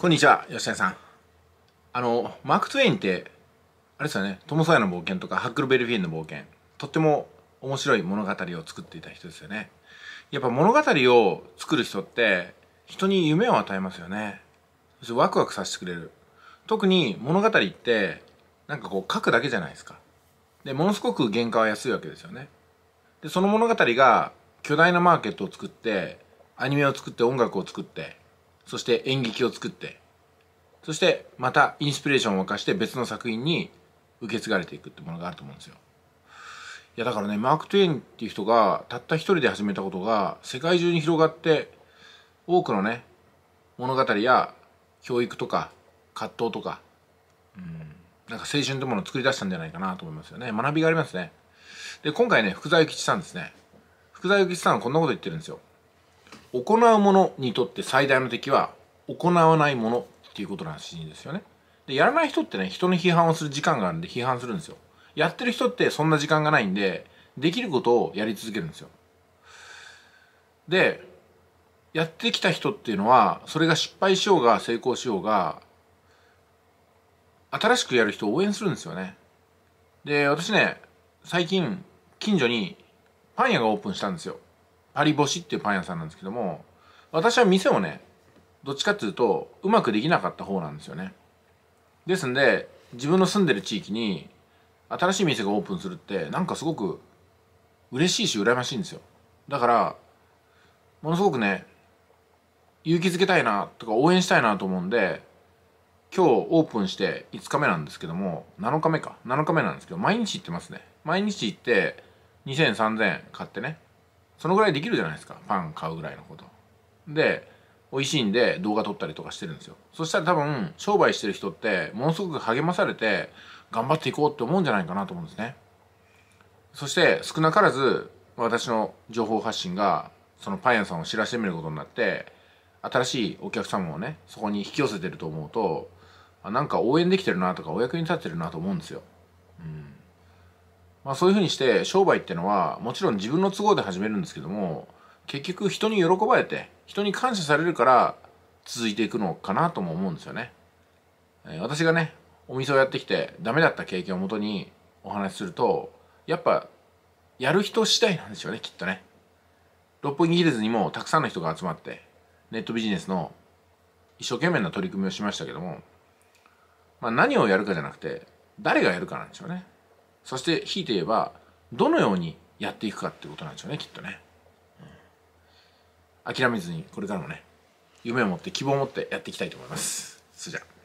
こんにちは吉谷さん。あのマーク・トゥエインってあれですよねトム・ソヤの冒険とかハックルベルフィーンの冒険。とっても面白い物語を作っていた人ですよね。やっぱ物語を作る人って人に夢を与えますよね。そしてワクワクさせてくれる。特に物語ってなんかこう書くだけじゃないですか。でものすごく原価は安いわけですよね。でその物語が巨大なマーケットを作ってアニメを作って音楽を作ってそして演劇を作ってそしてまたインスピレーションを沸かして別の作品に受け継がれていくってものがあると思うんですよ。いやだからねマーク・トゥエンっていう人がたった一人で始めたことが世界中に広がって多くのね物語や教育とか葛藤とかうんなんか青春というものを作り出したんじゃないかなと思いますよね。学びがありますね。で今回ね福沢諭吉さんですね。福沢諭吉さんはこんなこと言ってるんですよ。行う者にとって最大の敵は行わないものっていうことらしいんですよね。でやらない人ってね人の批判をする時間があるんで批判するんですよ。やってる人ってそんな時間がないんでできることをやり続けるんですよ。でやってきた人っていうのはそれが失敗しようが成功しようが新しくやる人を応援するんですよね。で私ね最近近所にパン屋がオープンしたんですよ。パリボシっていうパン屋さんなんですけども私は店をねどっちかっていうとうまくできなかった方なんですよね。ですんで自分の住んでる地域に新しい店がオープンするってなんかすごく嬉しいし羨ましいんですよ。だからものすごくね勇気づけたいなとか応援したいなと思うんで今日オープンして5日目なんですけども7日目か。7日目なんですけど毎日行ってますね。毎日行って20003000買ってねそのぐらいできるじゃないですか。パン買うぐらいのこと。で美味しいんで動画撮ったりとかしてるんですよ。そしたら多分商売してる人ってものすごく励まされて頑張っていこうって思うんじゃないかなと思うんですね。そして少なからず私の情報発信がそのパン屋さんを知らせてみることになって新しいお客様をねそこに引き寄せてると思うとあなんか応援できてるなとかお役に立ってるなと思うんですよ。まあ、そういうふうにして商売ってのはもちろん自分の都合で始めるんですけども結局人に喜ばれて人に感謝されるから続いていくのかなとも思うんですよね。えー、私がねお店をやってきてダメだった経験をもとにお話しするとやっぱやる人次第なんですよねきっとね。六本木ヒルズにもたくさんの人が集まってネットビジネスの一生懸命な取り組みをしましたけども、まあ、何をやるかじゃなくて誰がやるかなんでしょうね。そしてひいて言えばどのようにやっていくかっていうことなんでしょうねきっとね、うん、諦めずにこれからもね夢を持って希望を持ってやっていきたいと思います。それじゃあ。